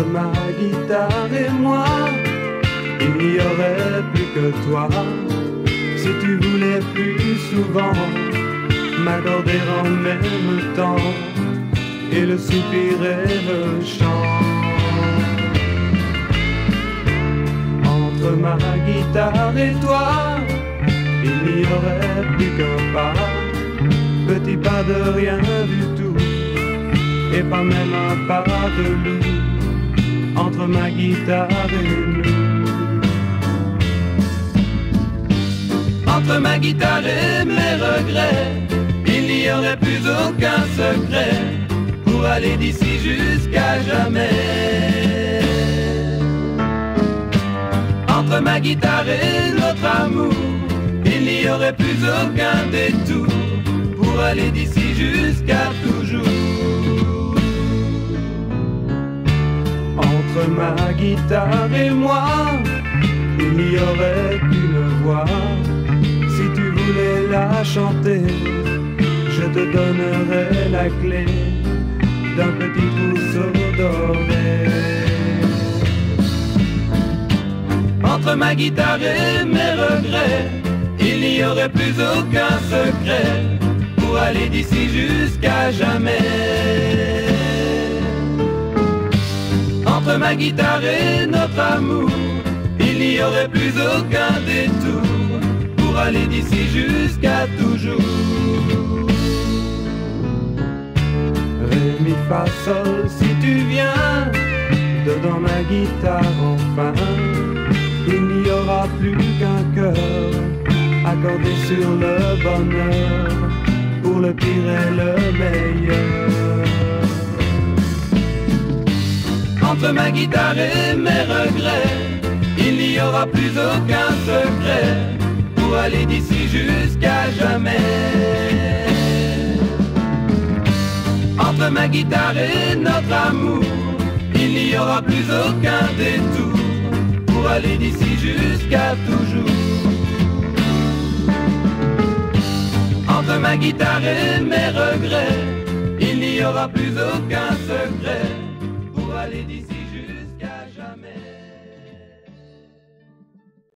ma guitare et moi, il n'y aurait plus que toi. Si tu voulais plus souvent m'accorder en même temps et le soupir et le chant. Entre ma guitare et toi, il n'y aurait plus qu'un pas, petit pas de rien du tout, et pas même un pas de loup, entre ma guitare et. Entre ma guitare et mes regrets, il n'y aurait plus aucun secret pour aller d'ici jusqu'à jamais. Entre ma guitare et notre amour, il n'y aurait plus aucun détour pour aller d'ici Entre ma guitare et moi, il n'y aurait qu'une voix. Si tu voulais la chanter, je te donnerais la clé d'un petit trousseau doré. Entre ma guitare et mes regrets, il n'y aurait plus aucun secret pour aller d'ici jusqu'à Ma guitare et notre amour, il n'y aurait plus aucun détour pour aller d'ici jusqu'à toujours. Ré, mi, fa, sol, si tu viens dedans ma guitare enfin, il n'y aura plus qu'un cœur accordé sur le bonheur pour le pire et le meilleur. Entre ma guitare et mes regrets, il n'y aura plus aucun secret pour aller d'ici jusqu'à jamais. Entre ma guitare et notre amour, il n'y aura plus aucun détour pour aller d'ici jusqu'à toujours. Entre ma guitare et mes regrets, il n'y aura plus aucun secret vallée d'ici.